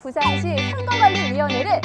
부산시 선거관리위원회를